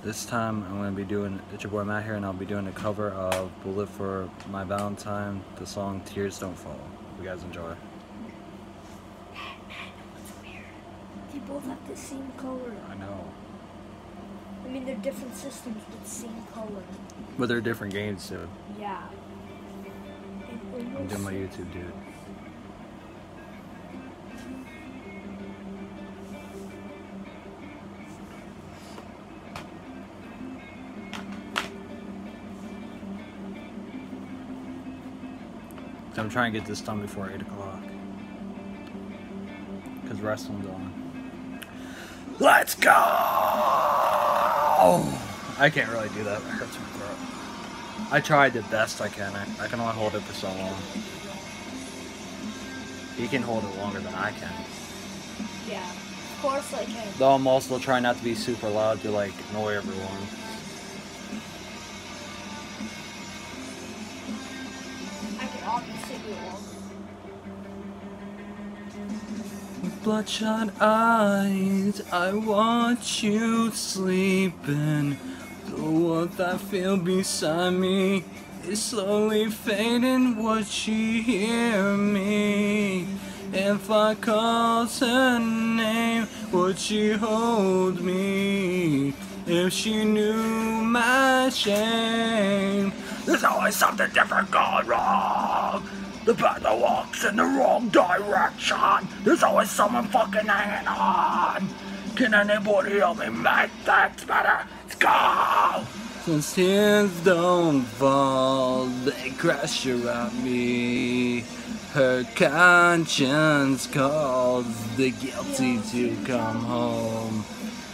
This time I'm going to be doing, it's your boy Matt here, and I'll be doing a cover of Bullet for My Valentine, the song Tears Don't Fall. Hope you guys enjoy. What's weird? They both have the same color. I know. I mean, they're different systems, but the same color. But they're different games too. Yeah. I'm doing my YouTube, dude. So I'm trying to get this done before 8 o'clock. Because wrestling's on. Let's go! I can't really do that. It hurts my throat. I tried the best I can. I, I can only hold it for so long. He can hold it longer than I can. Yeah. Of course I can. Though I'm also trying not to be super loud to like annoy everyone. Bloodshot eyes, I watch you sleeping. The warmth I feel beside me is slowly fading. Would she hear me? If I called her name, would she hold me? If she knew my shame, there's always something different going wrong. The path walks in the wrong direction. There's always someone fucking hanging on. Can anybody help me make things better? Let's go! Since tears don't fall, they crash around me. Her conscience calls the guilty to come home.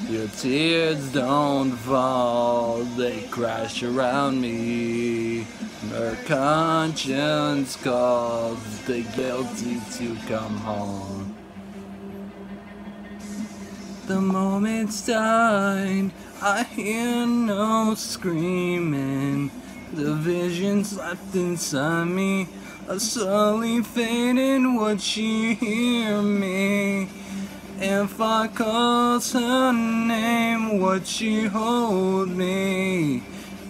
Your tears don't fall, they crash around me. Her conscience calls the guilty to come home. The moment's died, I hear no screaming. The visions left inside me are slowly fading. Would she hear me? If I called her name, would she hold me?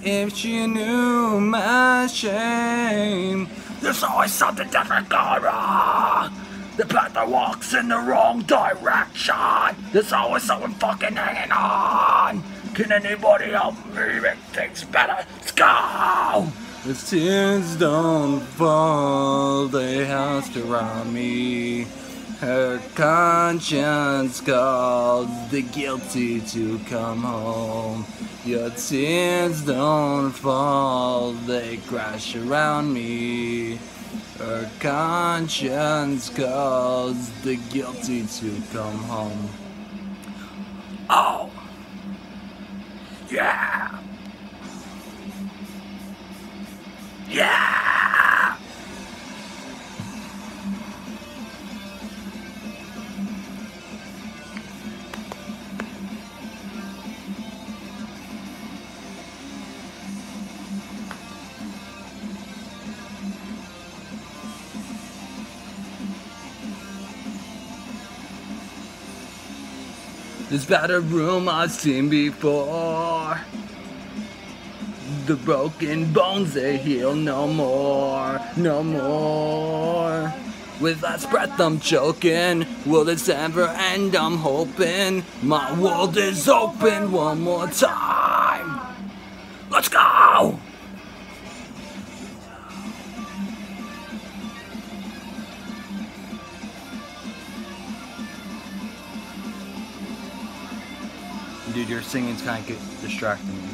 If she knew my shame, there's always something different going wrong. The path that walks in the wrong direction. There's always someone fucking hanging on. Can anybody help me make things better? Let's go! The tears don't fall, they housed around me. Her conscience calls the guilty to come home. Your tears don't fall, they crash around me. Her conscience calls the guilty to come home. Oh! Yeah! This battered room I've seen before. The broken bones they heal no more, no more. With last breath I'm choking. Will this ever end? I'm hoping my world is open one more time. Dude, your singing's kind of distracting me.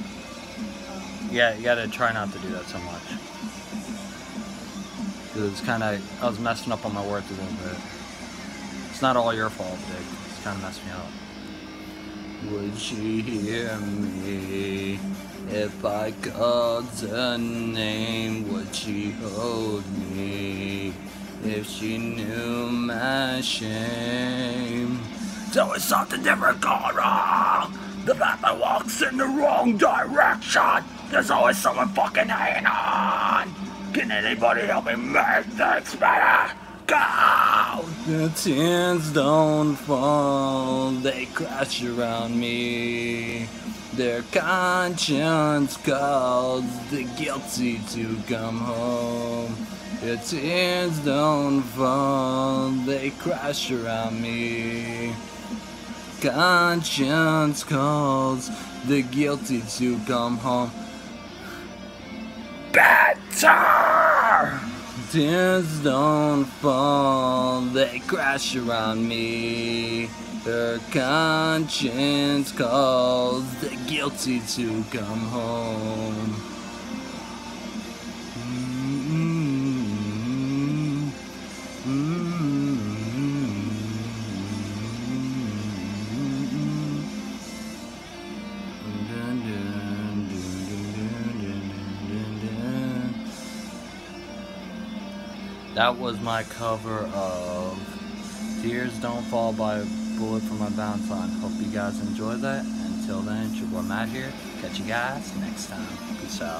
Yeah, you gotta try not to do that so much. 'Cause it's kind of, I was messing up on my words a little bit. It's not all your fault, Dick. It's kind of messed me up. Would she hear me if I called her name? Would she hold me if she knew my shame? So it's something different going wrong. The that walks in the wrong direction. There's always someone fucking hanging on. Can anybody help me make things better? Go! The tears don't fall, they crash around me. Their conscience calls the guilty to come home. Their tears don't fall, they crash around me. Conscience calls the guilty to come home. Better! Tears don't fall, they crash around me. Her conscience calls the guilty to come home. That was my cover of Tears Don't Fall by Bullet for My Valentine. Hope you guys enjoy that. Until then, it's your boy Matt here. Catch you guys next time. Peace out.